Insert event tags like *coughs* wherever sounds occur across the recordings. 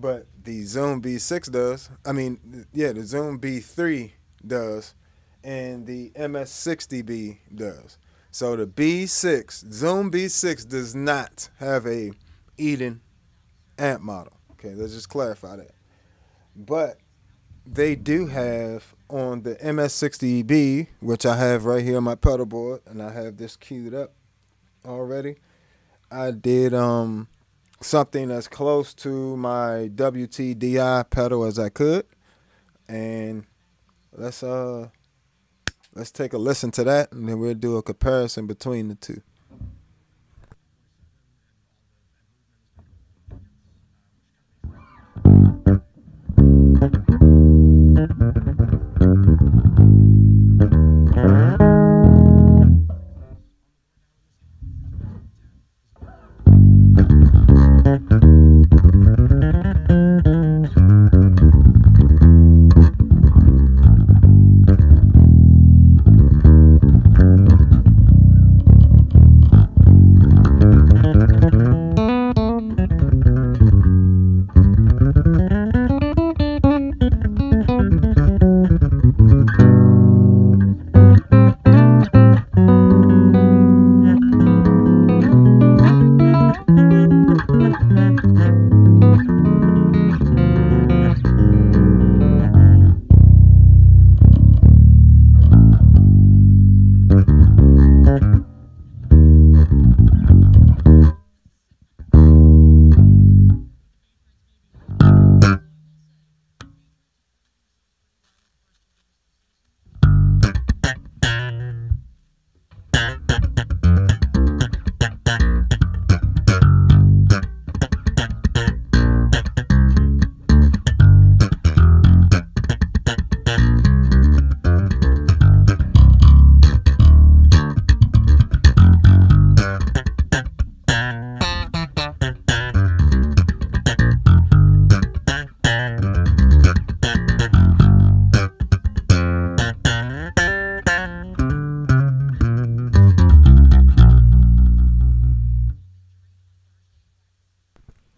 but the Zoom B6 does. I mean, yeah, the Zoom B3 does, and the MS60B does. So the B6, Zoom B6 does not have a Eden amp model. Okay, let's just clarify that. But they do have on the MS60B, which I have right here on my pedal board, and I have this queued up already. I did um something as close to my WTDI pedal as I could, and let's uh Let's take a listen to that and then we'll do a comparison between the two.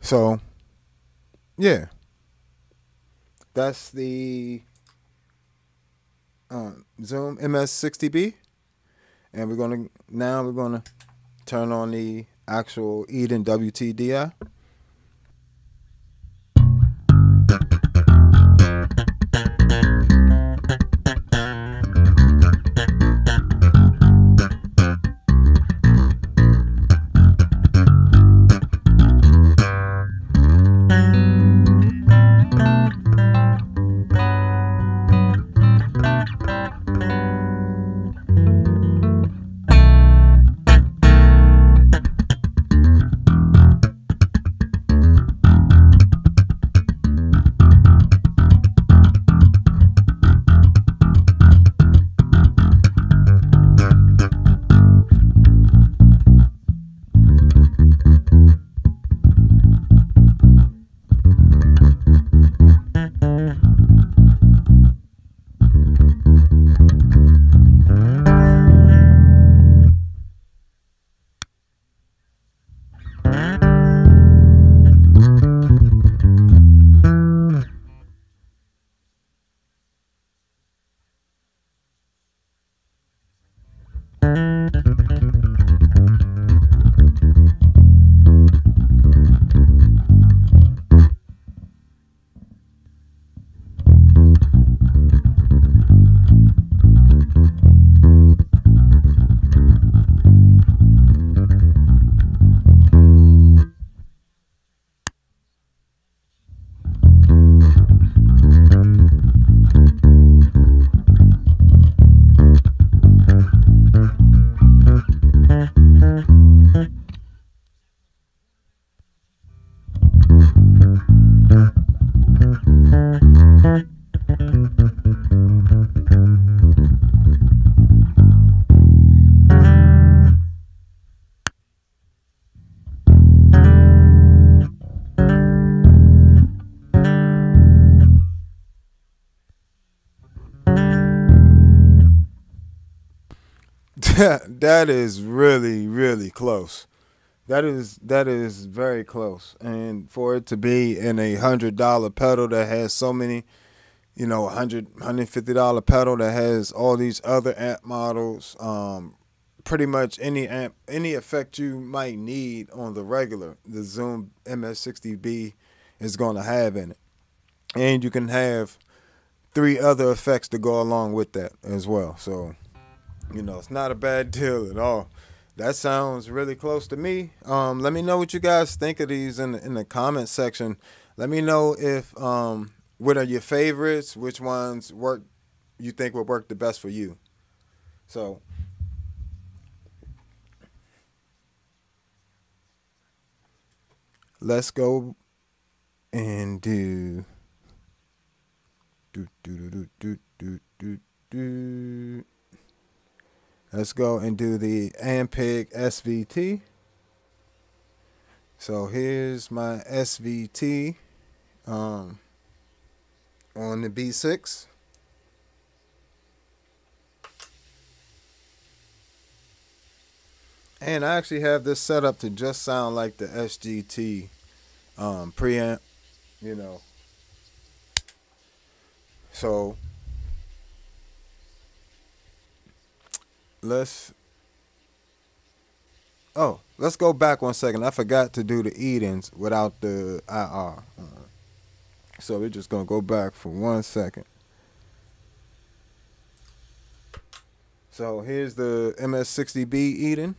So, yeah, that's the uh, Zoom MS60B, and we're gonna now we're gonna turn on the actual Eden WTDI. *laughs* that is really, really close. That is that is very close, and for it to be in a hundred dollar pedal that has so many, you know, 100 150 dollar pedal that has all these other amp models, um, pretty much any amp any effect you might need on the regular, the Zoom MS60B is going to have in it, and you can have three other effects to go along with that as well. So, you know, it's not a bad *laughs* deal at all that sounds really close to me. Um, let me know what you guys think of these in the, in the comment section. Let me know if um, what are your favorites, which ones work you think would work the best for you. So let's go and do do do do do do do do Let's go and do the Ampeg SVT. So here's my SVT um, on the B6. And I actually have this set up to just sound like the SGT um, preamp, you know. So let's oh let's go back one second. I forgot to do the edens without the ir uh, so we're just gonna go back for one second. So here's the ms60b eden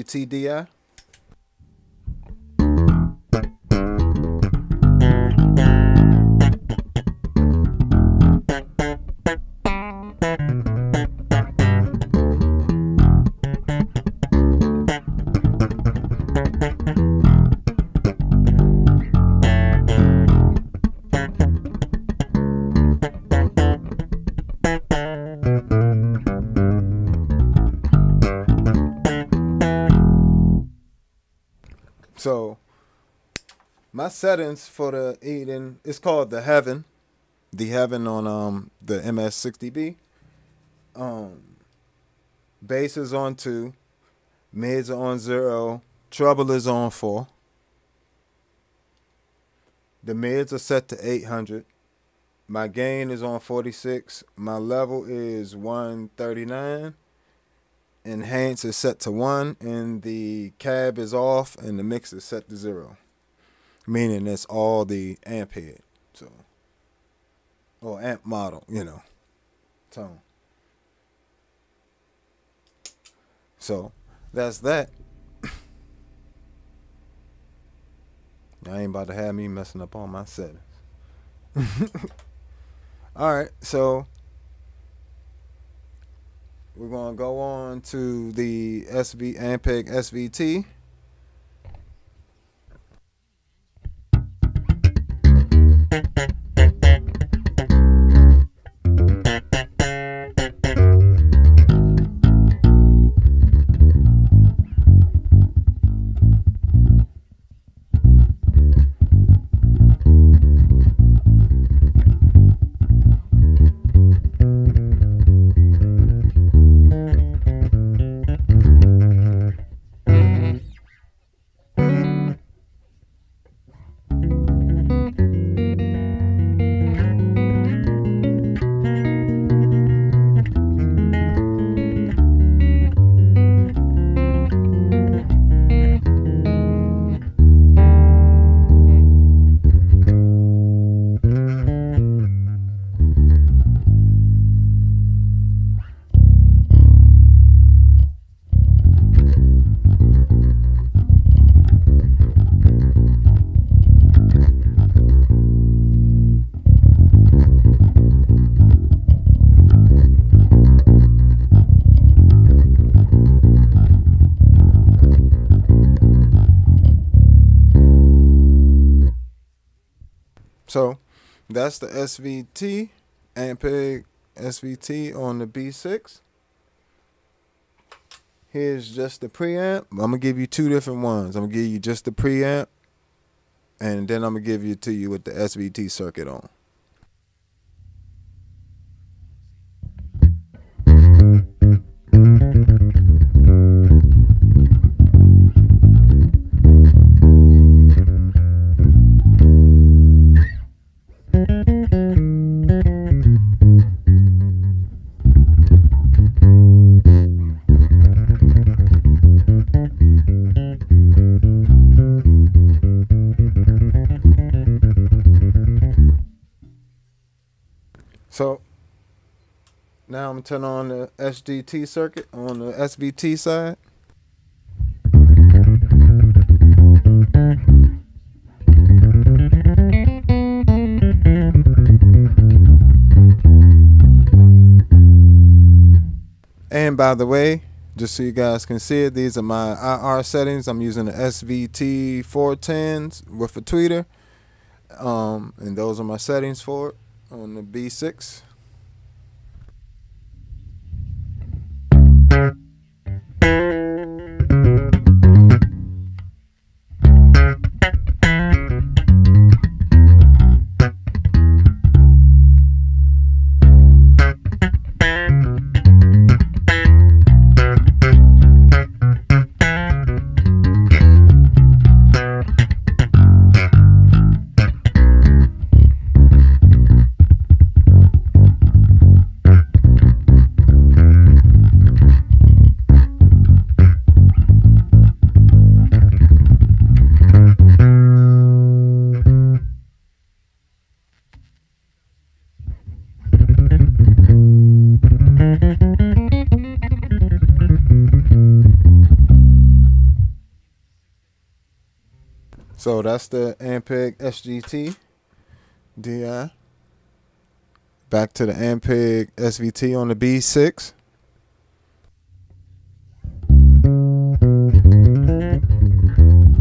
WTDI. My settings for the Eden it's called the Heaven, the Heaven on um the MS60B. Um, bass is on two, mids are on zero, treble is on four. The mids are set to 800. My gain is on 46. My level is 139 enhance is set to one and the cab is off and the mix is set to zero meaning it's all the amp head so or amp model you know tone so that's that. *coughs* I ain't about to have me messing up all my settings. *laughs* All right so we're to go on to the SV Ampeg SVT. So that's the SVT, Ampeg SVT on the B6. Here's just the preamp. I'm gonna give you two different ones. I'm gonna give you just the preamp, and then I'm gonna give you to you with the SVT circuit on. Now I'm gonna turn on the SGT circuit on the SVT side. And by the way, just so you guys can see it, these are my IR settings. I'm using the SVT 410s with a tweeter. Um, and those are my settings for it on the B6. So that's the Ampeg SGT DI. Back to the Ampeg SVT on the B6.